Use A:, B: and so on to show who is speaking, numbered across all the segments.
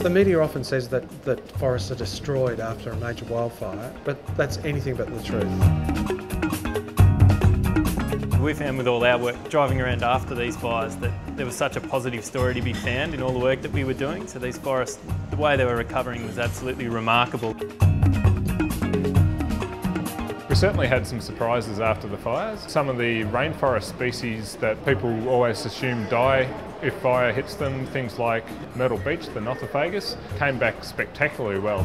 A: The media often says that, that forests are destroyed after a major wildfire, but that's anything but the truth.
B: We found with all our work driving around after these fires that there was such a positive story to be found in all the work that we were doing. So these forests, the way they were recovering was absolutely remarkable.
C: Certainly had some surprises after the fires. Some of the rainforest species that people always assume die if fire hits them, things like myrtle Beech, the Nothofagus, came back spectacularly well.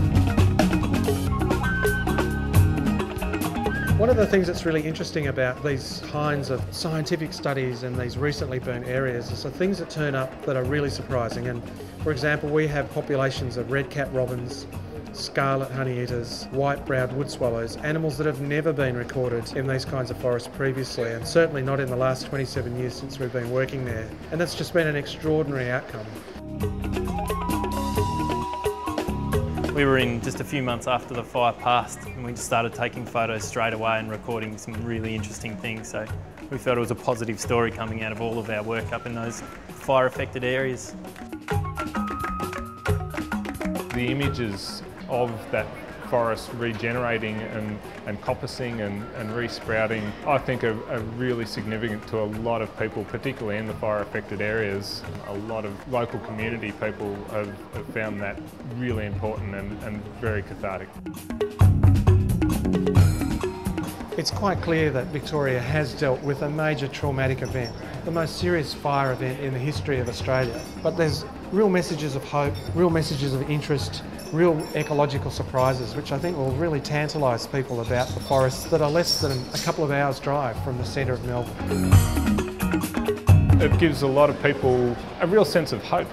A: One of the things that's really interesting about these kinds of scientific studies and these recently burnt areas is the things that turn up that are really surprising. And for example, we have populations of red-cap robins, scarlet honeyeaters, white-browed wood swallows, animals that have never been recorded in these kinds of forests previously, and certainly not in the last 27 years since we've been working there. And that's just been an extraordinary outcome.
B: We were in just a few months after the fire passed and we just started taking photos straight away and recording some really interesting things. So we felt it was a positive story coming out of all of our work up in those fire affected areas.
C: The images of that forest regenerating and, and coppicing and, and resprouting, I think are, are, really significant to a lot of people, particularly in the fire affected areas. A lot of local community people have, have found that really important and, and very cathartic.
A: It's quite clear that Victoria has dealt with a major traumatic event, the most serious fire event in the history of Australia. But there's real messages of hope, real messages of interest, real ecological surprises, which I think will really tantalise people about the forests that are less than a couple of hours drive from the centre of Melbourne.
C: It gives a lot of people a real sense of hope.